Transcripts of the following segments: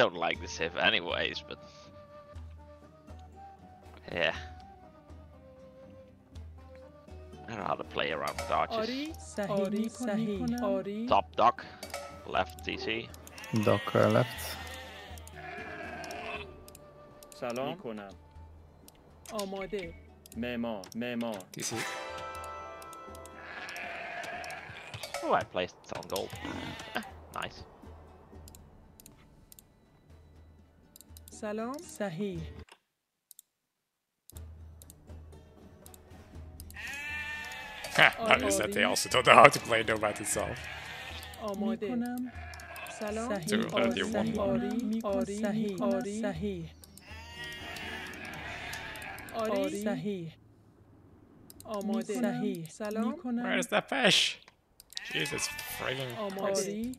don't like the Civ anyways, but yeah. I don't know how to play around with arches. آری صحیح صحیح آری Top dock, left TC. Dock uh, left. سلام میکنم آماده معمار معمار DC. Oh, I placed it on gold. Eh, nice. سلام صحیح Notice that they also don't know how to play Nomad itself. آماده کنم سلام To, uh, آری do one صحیح more. آری آری صحیح آری صحیح آری صحیح آماده صحیح سلام کنم Where's the fish? Jesus friggin' آماده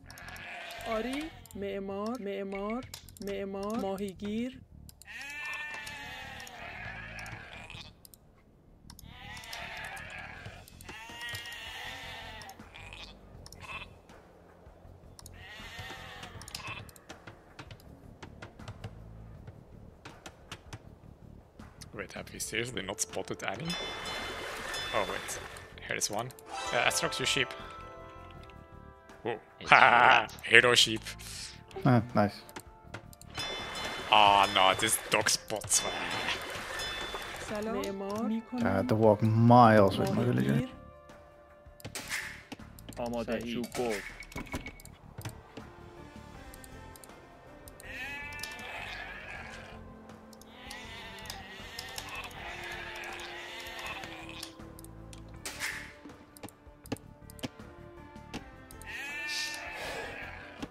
آری معمار معمار معمار ماهیگیر Wait, have we seriously not spotted any? Oh wait, here is one. Uh, Astrox, your sheep. Whoa. It's Ha! red. Hero sheep. Ah, nice. Oh no, this dog spots. I had to walk miles with my villager.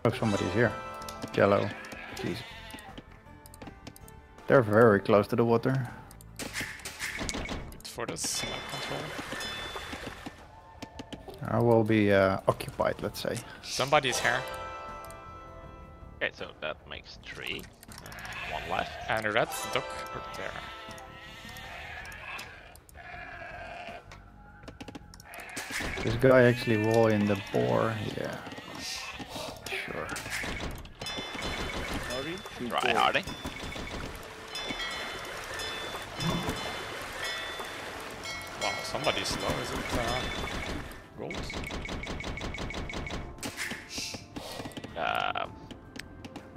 Oh, somebody's here. Yellow. Jesus. They're very close to the water. Good for the control. I will be uh, occupied, let's say. Somebody's here. Okay, so that makes three. One left. And red duck right there. This guy actually wall in the boar, yeah. Sure. Try harding. Wow, somebody's slow. Is it uh, gold? Um,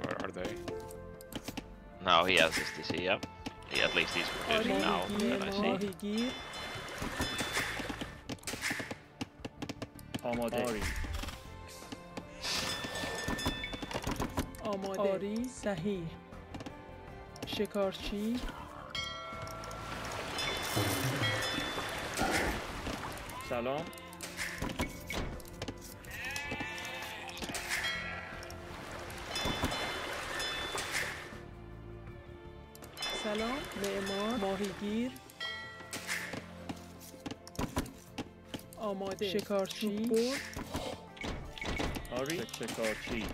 Where are they? no, he has his TC, yeah. He, at least he's producing now, ماهیگیر that I see. ماهیگیر آماده آری آماده آری صحیح شکارچی سلام. سلام معمار ماهیگیر. آماده. شکارچی. آری. شکارچی.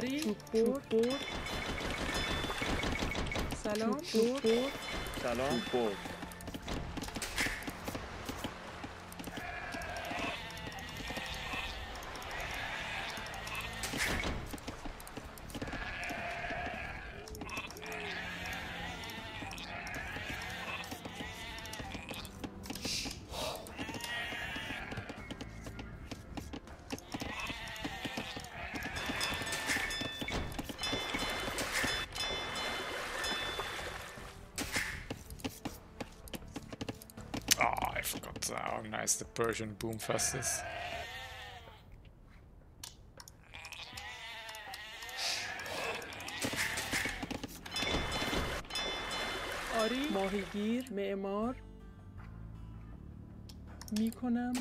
چوپاری چوپور. سلام. چوپور. سلام. چوپور. how nice the Persian Boomfest is. آری ماهیگیر معمار میکنم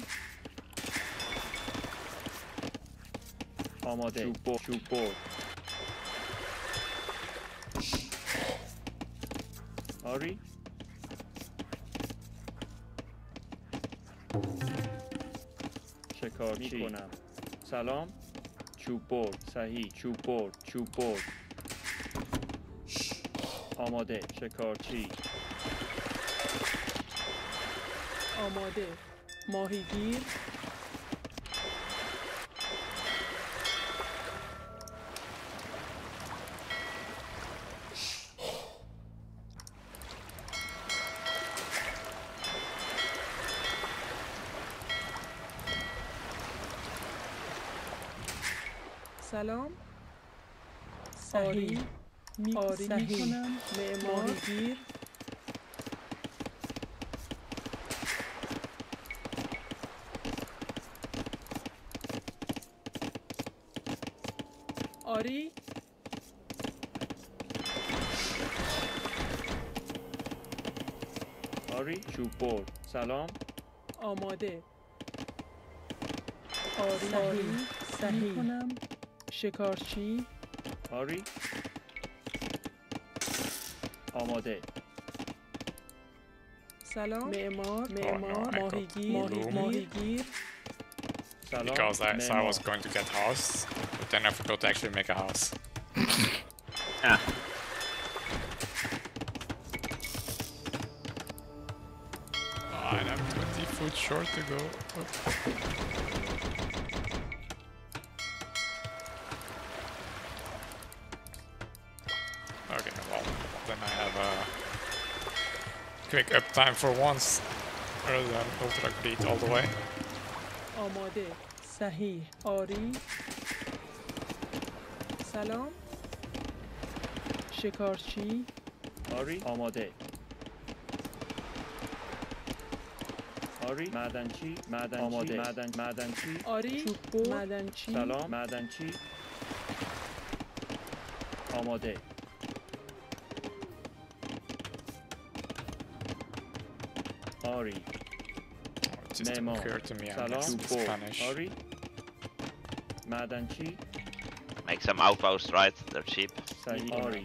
آماده چوب برد چوب برد آری کارچی. می‌کنم. سلام. چوبور صحیح. چوبور چوبور آماده. شکارچی آماده. ماهیگیر. آری. آری. می‌کنم. معماری گیر آری. آری. چوبور سلام. آماده. آری. صحیح شکارچی. آری آماده سلام معمار معمار I got ماهیگیر bloom. ماهیگیر سلام Because I, so I was معمار. going to get house, but then I forgot to actually make a house. Ah, Oh, and I'm 20 foot short to go. Quick uptime for once, rather than ultra greed all the way. آماده. صحیح. آری. سلام. شکارچی. آری. آماده. آری. معدنچی. معدنچی. آماده. معدن معدنچی. آری. چوب معدنچی. سلام. معدنچی. آماده. آری Oh, it just معمار occurred to me I'm سلام guessing چوب بر Spanish. آری معدنچی make some outposts, right? They're cheap. صحیح آری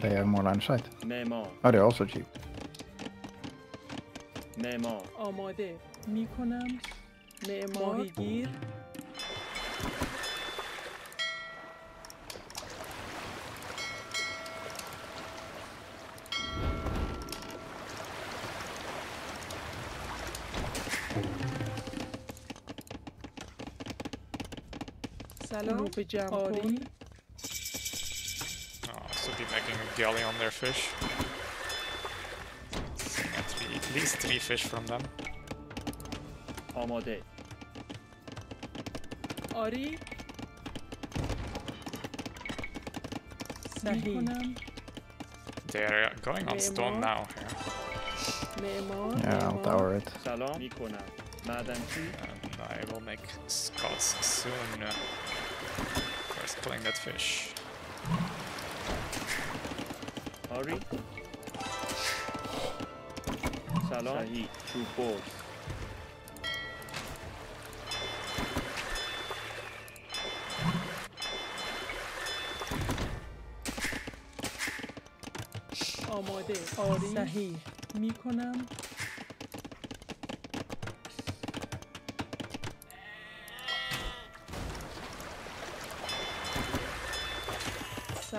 They have more line of sight. معمار Oh, they're also cheap. معمار آماده می کنم معمار ماهیگیر shallow. Oh, so be making galley on their fish. At least three fish from them. Almost. Ori. Sahi. They are going on stone now. Yeah, I'll tower it. Salon. Madam. And I will make Scots soon. uh, First killing that fish. آری سلام صحیح چوب بر آماده آری صحیح می کنم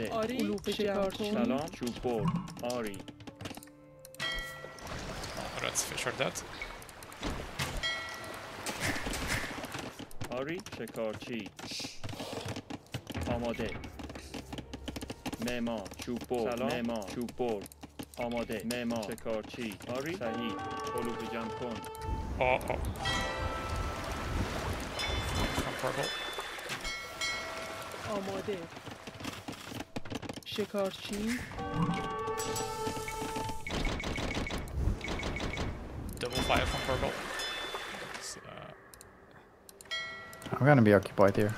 شده آری شکار سلام چوپور آری. Alright, feature that. آری شکارچی آماده. مما چوپور سلام. مما چوبور آماده. مما شکارچی آری. صحیح. علوف جمع کن. آه آه آماده. Türkçe karşıyım. Double fire from purple. Uh... I'm gonna be occupied here.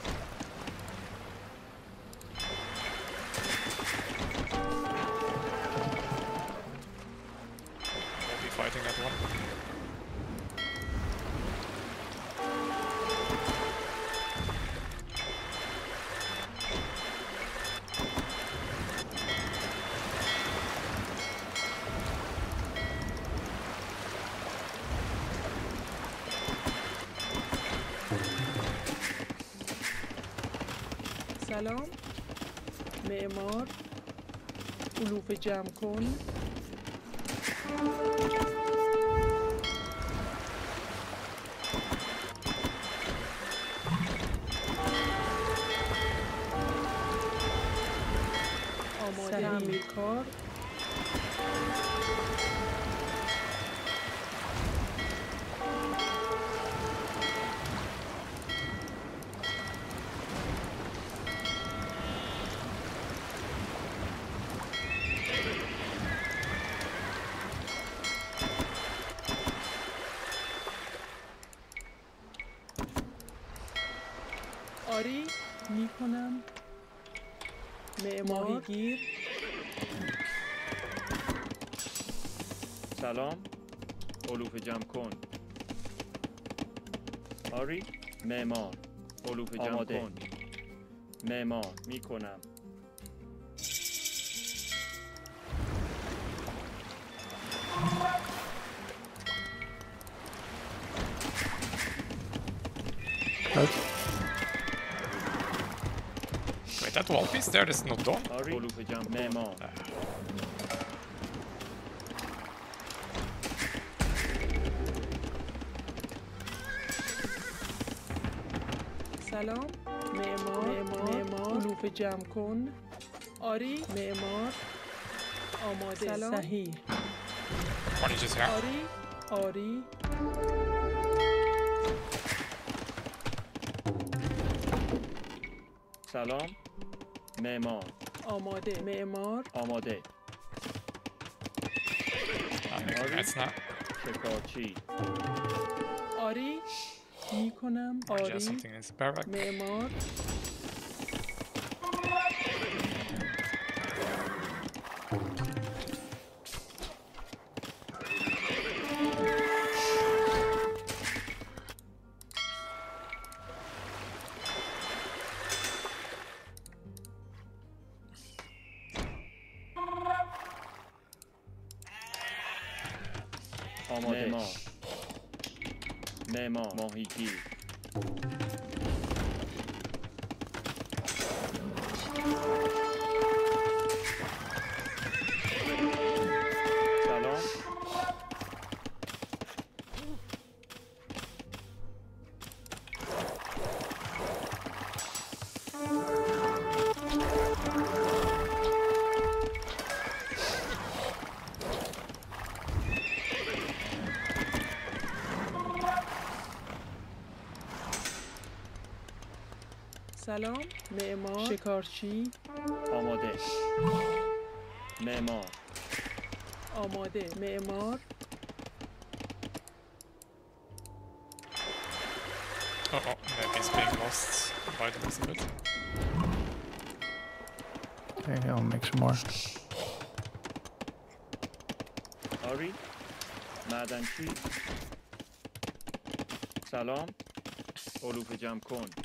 علوف جمع کن. آماده تعمیرکار سلام. علوف جمع کن. آری؟ معمار. علوف جمع آماده. کن. معمار می‌کنم. Wait, that wall piece there is not done? معمار. سلام. معمار معمار. علوف جمع کن. آری. معمار. آماده. سلام. صحیح. آری. آری. سلام. معمار. آماده. معمار. آماده. mats now. شکارچی. آری. میکنم Or آری just something in the barrack. معمار سلام. معمار. شکارچی. آماده. معمار. آماده. معمار. Oh, oh, maybe it's being lost by the rest of it. Okay, I'll make some more. آری معدنچی سلام. علوف جمع کن.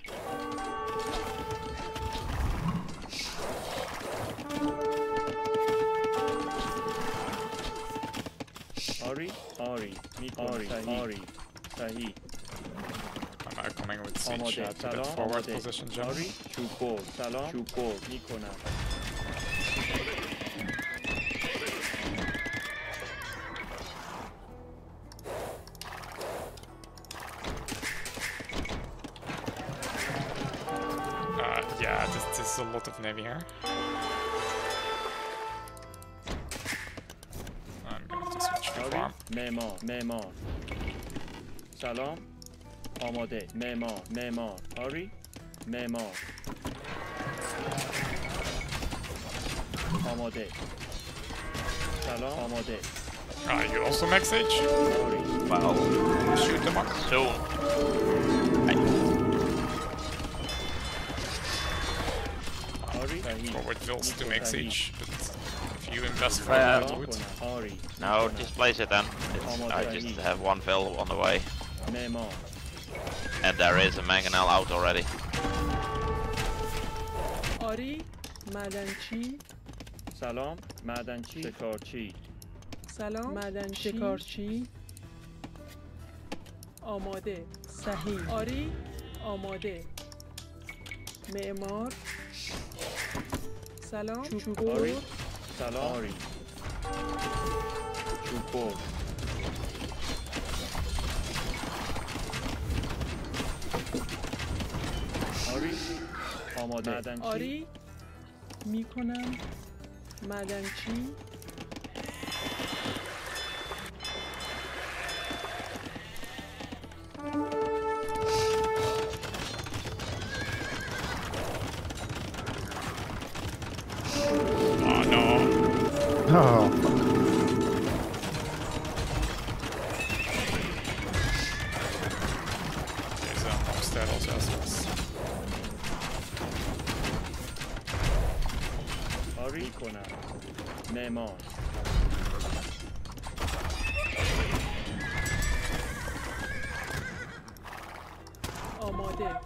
Ori, Ori, Mikon, Ori, Sahi. Ori, Sahi. I'm coming with siege. To forward position jump. Ori, Chuko, Salon, Chuko, Mikona. farm. معمار معمار سلام آماده معمار معمار آری معمار آماده سلام آماده Ah, you also max H? Wow. Shoot the soon. So. Forward builds to max H, but if you invest for it, do it. wood. کنم آری No, just place it then. It's, Almost I ready. just have one fill on the way. معمار And there is a mangonel out already. آری مدنچی سلام معدنچی شکارچی سلام مدنچی شکارچی آماده صحیح آری آماده معمار سلام چوبور آری سلام آری بر آری؟ آماده. آری؟ می‌کنم. مدنچی Oh my dear.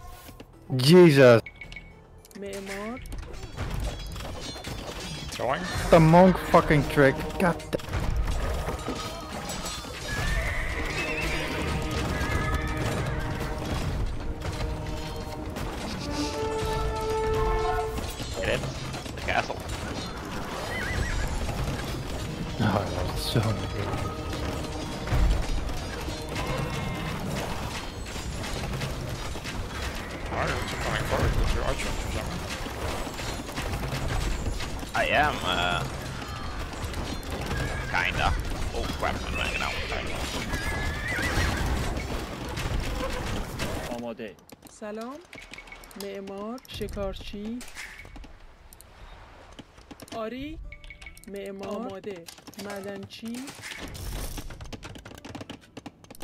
Jesus. The monk fucking trick. God damn. I am, uh... Kinda. Oh crap, I'm running out. آماده سلام معمار شکارچی آری معمار آماده مدنچی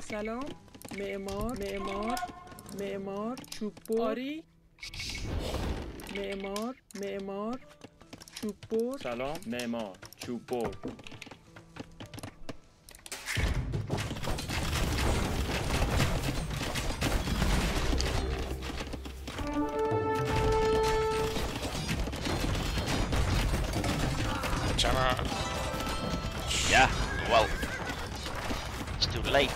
سلام معمار معمار معمار چوب آری معمار معمار چوب سلام معمار چوب بر Jammer. Yeah, well... It's too late.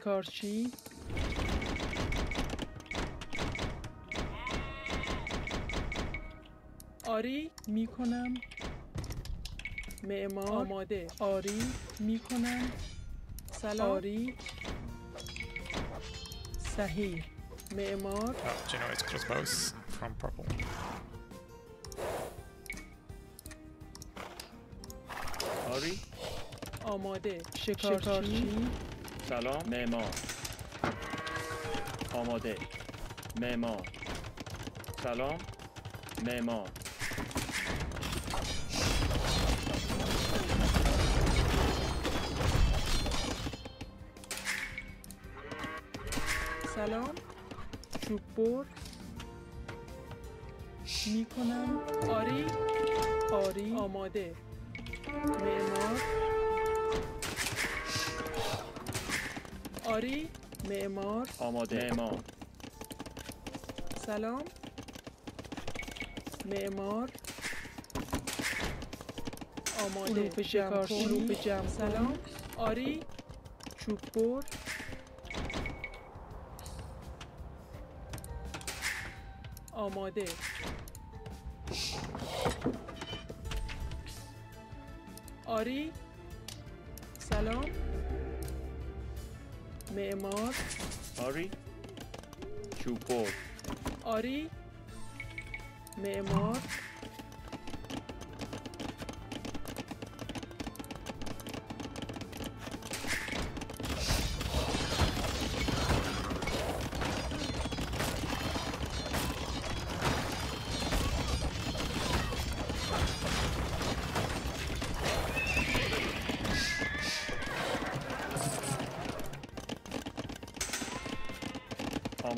شکارچی آری می‌کنم. معمار آماده. آری می‌کنم. سلام. آری. صحیح. معمار Oh, generates crossbows from purple. آری. آماده. شکارچی. سلام. معمار. آماده. معمار. سلام. معمار. سلام. چوب بر می‌کنم. آری. آری. آماده. معمار. آری معمار. آماده. معمار. سلام. معمار. آماده. علوف شکارچی. علوف جمع. سلام. آری. چوب بر آماده. آری. سلام. मेमोर Ori. Chupo. Ori. Memor.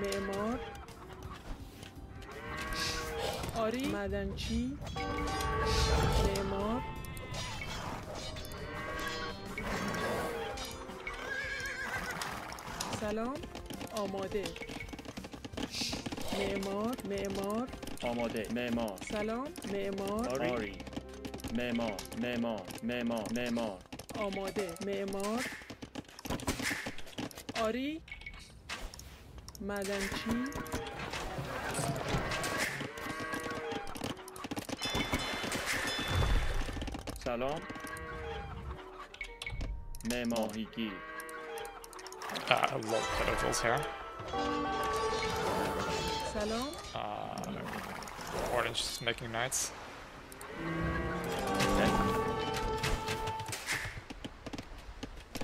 معمار. آری. معدنچی معمار. سلام. آماده. معمار. معمار. آماده. معمار. سلام. معمار. آری. آری. معمار. معمار. معمار. معمار. آماده. معمار. آری. معدنچی سلام معمار ماهیگیر Uh, a lot of pedophiles here. سلام Uh, orange is making knights.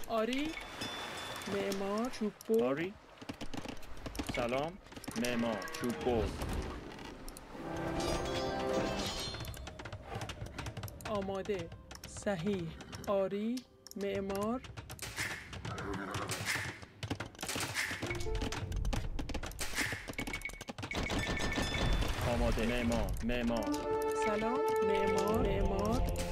آری معمار چوببر آری سلام. معمار چوب برد آماده. صحیح. آری. معمار. آماده. معمار معمار. سلام. معمار معمار.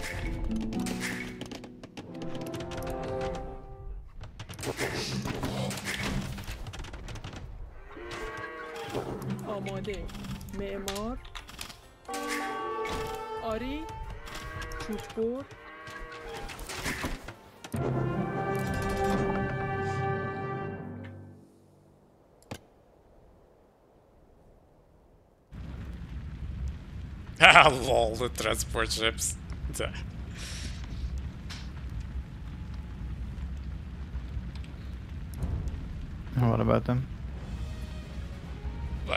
آماده معمار آری چوببر Ah, lol, the transport ships. Duh. What about them?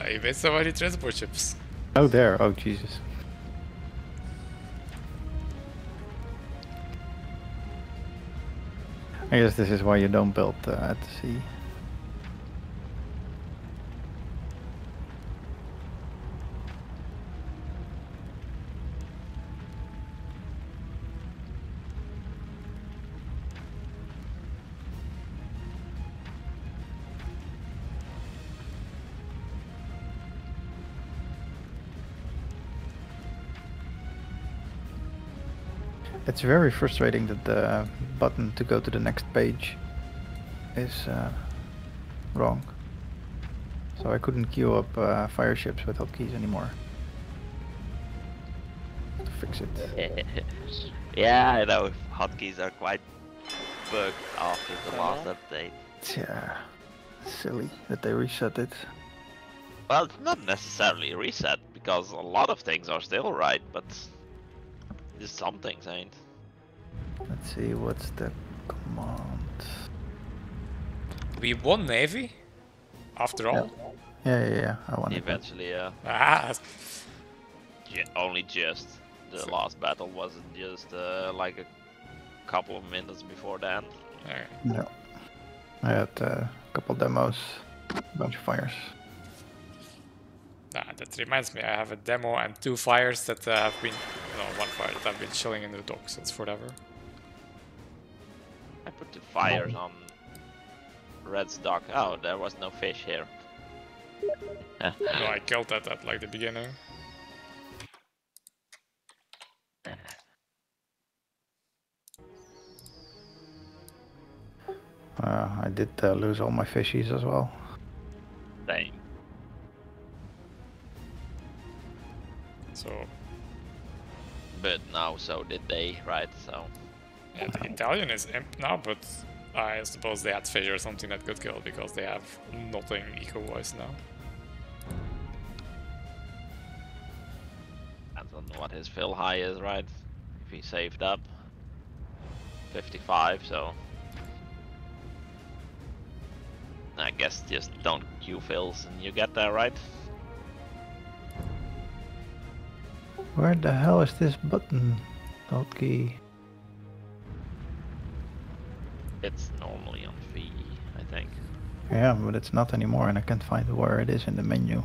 You made so many transport ships? Oh, there. Oh, Jesus. I guess this is why you don't build uh, at the sea. It's very frustrating that the button to go to the next page is uh, wrong. So I couldn't queue up uh, fire ships with hotkeys anymore. To fix it. yeah, I know hotkeys are quite bugged after the last update. Yeah, silly that they reset it. Well, it's not necessarily reset because a lot of things are still right, but just some things ain't. Let's see, what's the command? We won Navy? After all? Yeah, yeah, yeah. I want it. Eventually, uh, Ah, ju- only just. The last battle wasn't just uh, like a couple of minutes before then. okay. No. I had uh, a couple demos, a bunch of fires. Ah, that reminds me, I have a demo and two fires that uh, have been, no, one fire that have been chilling in the dock since forever. I put the fires on Red's dock. Oh, there was no fish here. No, I killed that at like the beginning. Uh, I did uh, lose all my fishies as well. Same. So did they, right? So yeah, the Italian is imp now, but I suppose they had fish or something that could kill because they have nothing eco-wise now. depends on what his fill high is, right? If he saved up 55, so I guess just don't queue fills and you get there, right? Where the hell is this button? Hotkey. It's normally on V, I think. Yeah, but it's not anymore and I can't find where it is in the menu.